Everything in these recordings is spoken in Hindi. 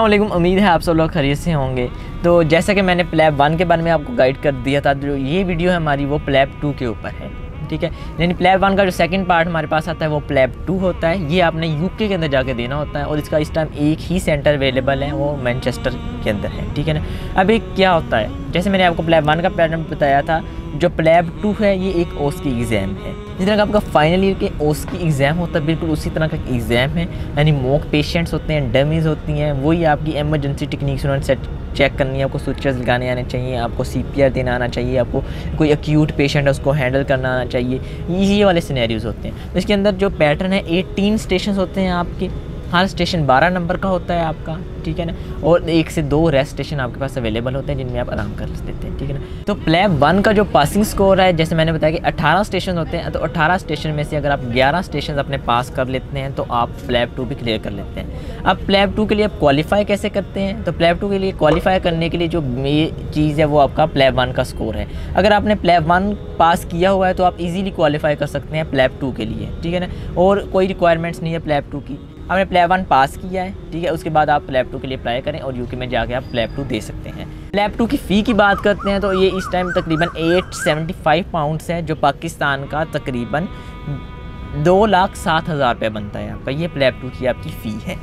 वालेकुम उम्मीद है आप सब लोग खरीद से होंगे। तो जैसा कि मैंने प्लैब वन के बारे में आपको गाइड कर दिया था, जो ये वीडियो है हमारी, वो प्लैब टू के ऊपर है, ठीक है? यानी प्लैब वन का जो सेकंड पार्ट हमारे पास आता है, वो प्लैब टू होता है। ये आपने यूके के अंदर जाके देना होता है, और इसका इस टाइम एक ही सेंटर अवेलेबल है, वो मैनचेस्टर के अंदर है, ठीक है ना? अभी क्या होता है? जैसे मैंने आपको प्लैब वन का पैटर्न बताया था जो प्लेब टू है, ये एक ओस की एग्ज़ाम है। जिस तरह का आपका फाइनल ईयर के ओस की एग्ज़ाम होता है, बिल्कुल उसी तरह का एग्ज़ाम है। यानी मॉक पेशेंट्स होते हैं डमीज़ होती हैं, वही आपकी एमरजेंसी टेक्निक्स उन्होंने सेट चेक करनी है, आपको स्विचेस लगाने आने चाहिए, आपको सीपीआर देना आना चाहिए, आपको कोई अक्यूट पेशेंट है, उसको हैंडल करना आना चाहिए। ये वाले सिनेरियोज़ होते हैं। तो इसके अंदर जो पैटर्न है एटीन स्टेशन होते हैं आपके। हर स्टेशन 12 नंबर का होता है आपका, ठीक है ना? और एक से दो रेस्ट स्टेशन आपके पास अवेलेबल होते हैं, जिनमें आप आराम कर देते हैं, ठीक है ना? तो प्लेब वन का जो पासिंग स्कोर है, जैसे मैंने बताया कि 18 स्टेशन होते हैं तो 18 स्टेशन में से अगर आप 11 स्टेशन अपने पास कर लेते हैं तो आप प्लेब टू भी क्लियर कर लेते हैं। अब प्लेब टू के लिए आप क्वालिफाई कैसे करते हैं? तो प्लेब टू के लिए क्वालिफाई करने के लिए जो चीज़ है, वो आपका प्लेब वन का स्कोर है। अगर आपने प्लेब वन पास किया हुआ है तो आप इजीली क्वालिफाई कर सकते हैं प्लेब टू के लिए, ठीक है ना? और कोई रिक्वायरमेंट्स नहीं है प्लेब टू की। आपने प्लेब वन पास किया है, ठीक है? उसके बाद आप प्लेब टू के लिए अप्लाई करें और यूके में जाके आप प्लेब टू दे सकते हैं। प्लेब टू की फ़ी की बात करते हैं तो ये इस टाइम तकरीबन 875 पाउंड्स है, जो पाकिस्तान का तकरीबन दो लाख सात हज़ार रुपये बनता है आपका। ये प्लेब टू की आपकी फ़ी है।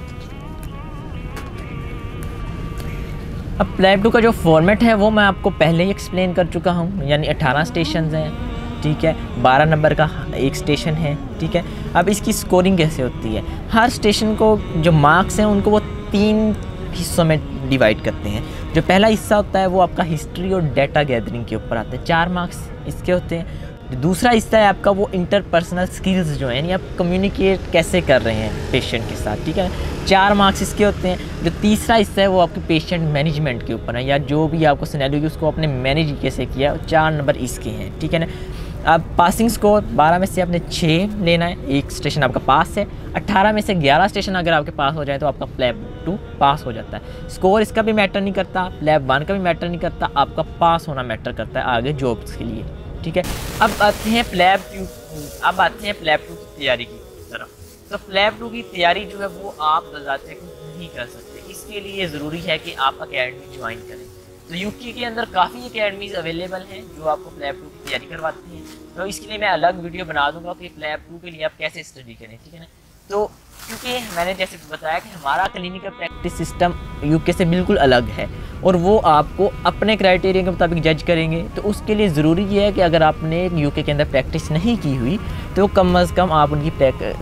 अब प्लेब टू का जो फॉर्मेट है, वो मैं आपको पहले ही एक्सप्लेन कर चुका हूँ, यानी 18 स्टेशन हैं। ठीक है, बारह नंबर का एक स्टेशन है, ठीक है। अब इसकी स्कोरिंग कैसे होती है? हर स्टेशन को जो मार्क्स हैं, उनको वो तीन हिस्सों में डिवाइड करते हैं। जो पहला हिस्सा होता है, वो आपका हिस्ट्री और डेटा गैदरिंग के ऊपर आता है। चार मार्क्स इसके होते हैं। दूसरा हिस्सा है आपका, वो इंटरपर्सनल स्किल्स जो है, यानी आप कम्युनिकेट कैसे कर रहे हैं पेशेंट के साथ, ठीक है। चार मार्क्स इसके होते हैं। जो तीसरा हिस्सा है, वो आपके पेशेंट मैनेजमेंट के ऊपर है, या जो भी आपको सिनेरियो उसको आपने मैनेज कैसे किया, चार नंबर इसके हैं, ठीक है ना। अब पासिंग स्कोर 12 में से आपने 6 लेना है, एक स्टेशन आपका पास है 18 में से 11 स्टेशन अगर आपके पास हो जाए तो आपका प्लेब टू पास हो जाता है। स्कोर इसका भी मैटर नहीं करता प्लेब वन का भी मैटर नहीं करता, आपका पास होना मैटर करता है आगे जॉब्स के लिए, ठीक है? अब आते हैं प्लेब टू अब आते हैं प्लेब टू की तैयारी की तरफ़। तो प्लेब टू की तैयारी जो है वो आप नहीं कर सकते। इसके लिए ज़रूरी है कि आप अकेडमी ज्वाइन करें। तो यूके के अंदर काफ़ी अकेडमीज़ अवेलेबल हैं, जो आपको प्लेब टू की तैयारी करवाती हैं। तो इसके लिए मैं अलग वीडियो बना दूँगा कि प्लेब टू के लिए आप कैसे स्टडी करें, ठीक है ना? तो क्योंकि मैंने जैसे बताया कि हमारा क्लिनिकल प्रैक्टिस सिस्टम यूके से बिल्कुल अलग है, और वो आपको अपने क्राइटेरिया के मुताबिक जज करेंगे। तो उसके लिए ज़रूरी ये है कि अगर आपने यूके के अंदर प्रैक्टिस नहीं की हुई तो कम अज़ कम आप उनकी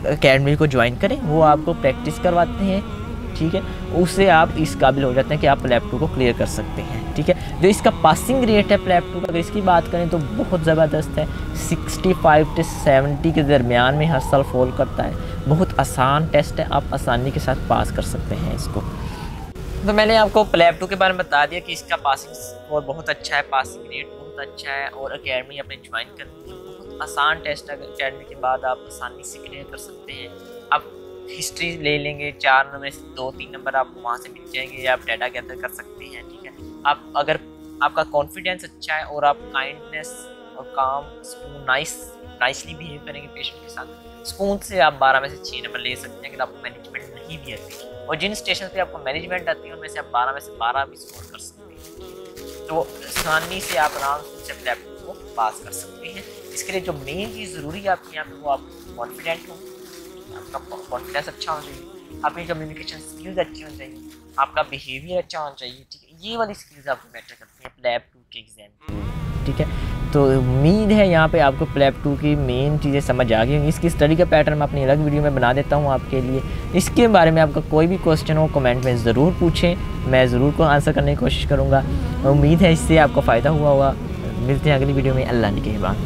अकेडमी को ज्वाइन करें। वो आपको प्रैक्टिस करवाते हैं, ठीक है? उससे आप इस काबिल हो जाते हैं कि आप प्लेप टू को क्लियर कर सकते हैं। ठीक है? जो इसका पासिंग रेट है प्लेप टू का, अगर इसकी बात करें तो बहुत ज़बरदस्त है। 65 टू 70 के दरमियान में हर साल फॉल करता है। बहुत आसान टेस्ट है, आप आसानी के साथ पास कर सकते हैं इसको। तो मैंने आपको प्लेप टू के बारे में बता दिया कि इसका पासिंग स्कोर बहुत अच्छा है पासिंग रेट बहुत अच्छा है और अकेडमी अपने ज्वाइन करनी है आसान टेस्ट है अकेडमी के बाद आप आसानी से क्लियर कर सकते हैं। आप हिस्ट्री ले लेंगे, चार नंबर से दो, तीन नंबर आपको वहाँ से मिल जाएँगे या आप डाटा गैदर कर सकते हैं, ठीक है? आप अगर आपका कॉन्फिडेंस अच्छा है और आप काइंडनेस और काम नाइस नाइसली बिहेव करेंगे पेशेंट के साथ स्कून से आप बारह में से छः नंबर ले सकते हैं, अगर आपको मैनेजमेंट नहीं भी आती। और जिन स्टेशन पे आपको मैनेजमेंट आती है, उनमें से आप बारह में से बारह भी स्कोर कर सकते हैं तो आसानी से आप आराम से लैपटॉप को पास कर सकते हैं। इसके लिए जो मेन चीज़ ज़रूरी है आपके यहाँ पे वो आप कॉन्फिडेंट हो। आपका कॉन्फिडेंस अच्छा होना चाहिए आपकी कम्युनिकेशन स्किल्स अच्छी होनी चाहिए। आपका बिहेवियर अच्छा होना चाहिए, ठीक है? ये वाली स्किल्स आपको मैटर करती हैं प्लेब टू के एग्ज़ाम ठीक है? तो उम्मीद है यहाँ पे आपको प्लेब टू की मेन चीज़ें समझ आ गई होंगी। इसकी स्टडी का पैटर्न मैं अपनी अलग वीडियो में बना देता हूँ आपके लिए। इसके बारे में आपका कोई भी क्वेश्चन हो कमेंट में ज़रूर पूछें। मैं ज़रूर को आंसर करने की कोशिश करूँगा। उम्मीद है इससे आपको फ़ायदा हुआ होगा। मिलते हैं अगली वीडियो में। अल्लाह के बाद